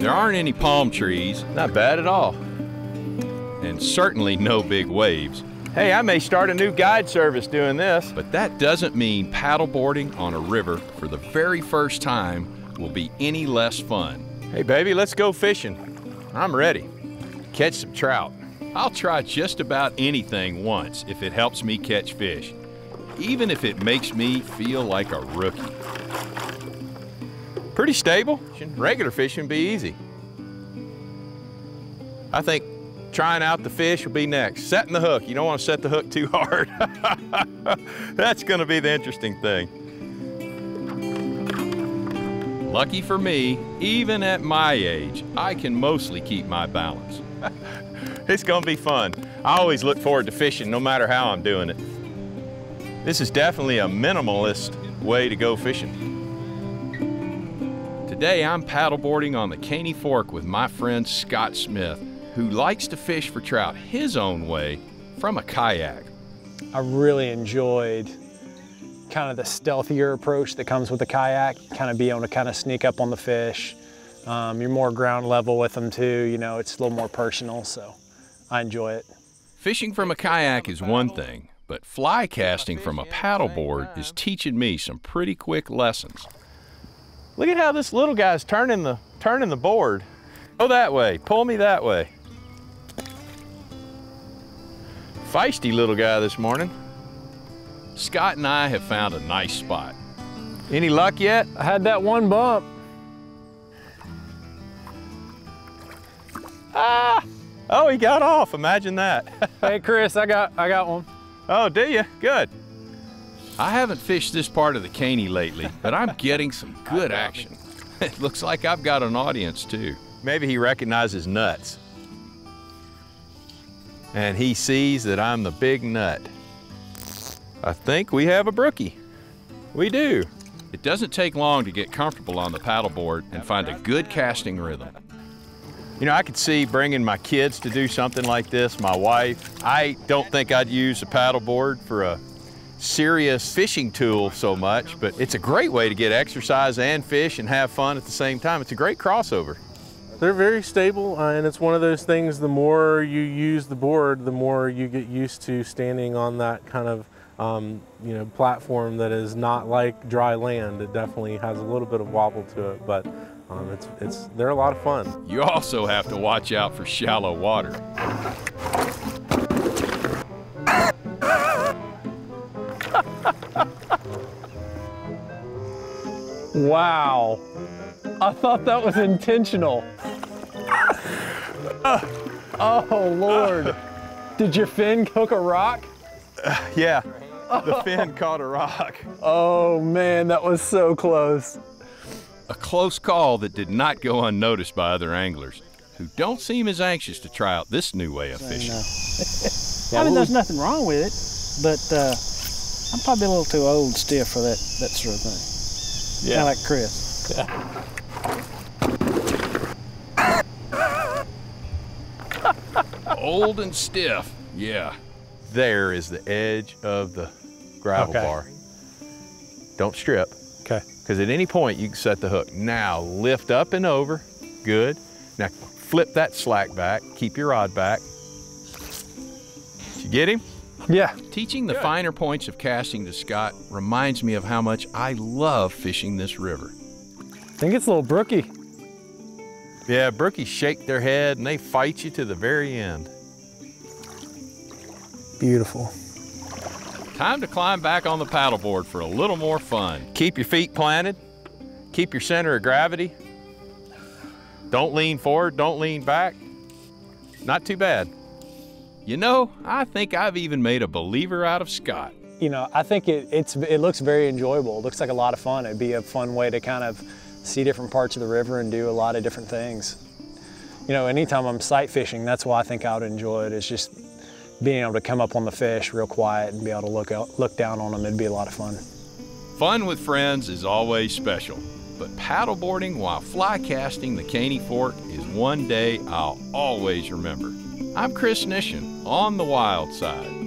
There aren't any palm trees, Not bad at all. and certainly no big waves. Hey, I may start a new guide service doing this. But that doesn't mean paddleboarding on a river for the very first time will be any less fun. Hey, baby, let's go fishing. I'm ready. Catch some trout. I'll try just about anything once if it helps me catch fish, even if it makes me feel like a rookie. Pretty stable. Regular fishing be easy. I think trying out the fish will be next. Setting the hook. You don't want to set the hook too hard. That's going to be the interesting thing. Lucky for me, even at my age, I can mostly keep my balance. It's going to be fun. I always look forward to fishing no matter how I'm doing it. This is definitely a minimalist way to go fishing. Today I'm paddleboarding on the Caney Fork with my friend Scott Smith, who likes to fish for trout his own way from a kayak. I really enjoyed kind of the stealthier approach that comes with a kayak, kind of be able to kind of sneak up on the fish. Um, you're more ground level with them too, you know, it's a little more personal, so I enjoy it. Fishing from a kayak is one thing, but fly casting from a paddleboard is teaching me some pretty quick lessons. Look at how this little guy's turning the turning the board. Go that way. Pull me that way. Feisty little guy this morning. Scott and I have found a nice spot. Any luck yet? I had that one bump. Ah! Oh, he got off. Imagine that. Hey Chris, I got I got one. oh, do you? Good. I haven't fished this part of the Caney lately, but I'm getting some good action. It looks like I've got an audience too. Maybe he recognizes nuts. And he sees that I'm the big nut. I think we have a brookie. We do. It doesn't take long to get comfortable on the paddleboard and find a good casting rhythm. You know, I could see bringing my kids to do something like this, my wife. I don't think I'd use a paddleboard for a serious fishing tool so much, but it's a great way to get exercise and fish and have fun at the same time. It's a great crossover. They're very stable, uh, and it's one of those things. The more you use the board, the more you get used to standing on that kind of, um, you know, platform that is not like dry land. It definitely has a little bit of wobble to it, but um, it's it's they're a lot of fun. You also have to watch out for shallow water. Wow. I thought that was intentional. Oh Lord. Did your fin hook a rock? Yeah, the fin caught a rock. Oh man, that was so close. A close call that did not go unnoticed by other anglers, who don't seem as anxious to try out this new way of fishing. I mean, there's nothing wrong with it, but uh, I'm probably a little too old stiff for that, that sort of thing. Kind of like Chris. Yeah. Old and stiff, yeah. There is the edge of the gravel Okay. bar. Don't strip, Okay. because at any point you can set the hook. Now lift up and over, good. Now flip that slack back, keep your rod back. Did you get him? Yeah. Teaching the finer points of casting to Scott reminds me of how much I love fishing this river. I think it's a little brookie. Yeah, brookies shake their head and they fight you to the very end. Beautiful. Time to climb back on the paddleboard for a little more fun. Keep your feet planted, keep your center of gravity. Don't lean forward, don't lean back. Not too bad. You know, I think I've even made a believer out of Scott. You know, I think it, it's it looks very enjoyable. It looks like a lot of fun. It'd be a fun way to kind of see different parts of the river and do a lot of different things. You know, anytime I'm sight fishing, that's why I think I would enjoy it. Is just being able to come up on the fish real quiet and be able to look out, look down on them. It'd be a lot of fun. Fun with friends is always special, but paddleboarding while fly casting the Caney Fork is one day I'll always remember. I'm Chris Nischan on the wild side.